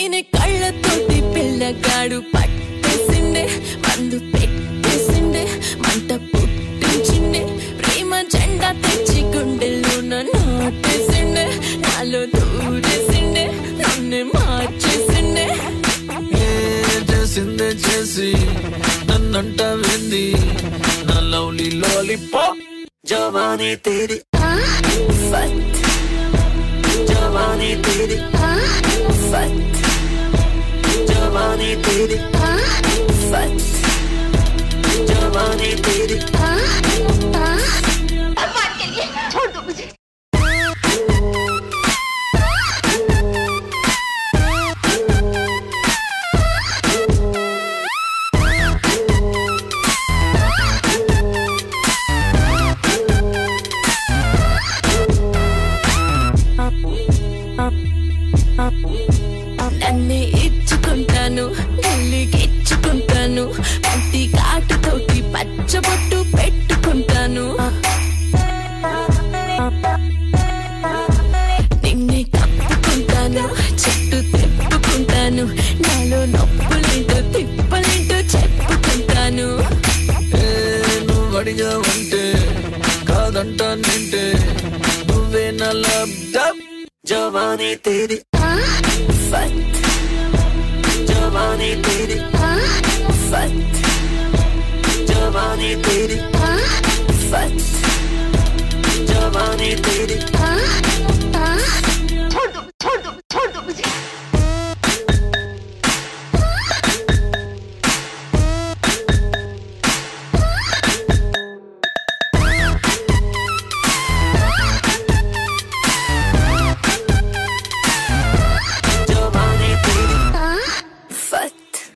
ఈయన కళ్ళతో పిల్లగాడు పట్టేసిండే మందు పెట్టేసిండే మంట పుట్టించిండే ప్రేమ జెండా తెచ్చి గుండెలు నన్ను నాటేసిండే నాలో దూరేసిండే నన్ను మార్చేసిండే చేసిందే చేసి నన్నంట వింది నా లవ్లీ లాలీపాప్ జవానీ తేరి ఫస్ట్ జవానీ తేరి జవానీ తేరి ఫత్ జవానీ తేరి నన్నే ఇచ్చుకుంటాను ఢిల్లీకి ఇచ్చుకుంటాను ప్రతి కాటుతోటి పచ్చబొట్టు పెట్టుకుంటాను. నిన్నే కప్పుకుంటాను. చుట్టూ తిప్పుకుంటాను. నాలో నొప్పులేంటో తిప్పలేంటో చెప్పుకుంటాను. ఏ, నువ్వు అడిగావంటే కాదంటానంటే నువ్వే నా లబ్ జవానీ తేరి ఫత్. జవానీ తేరి ఫత్ జవానీ తేరి ఫత్ జవానీ తేరి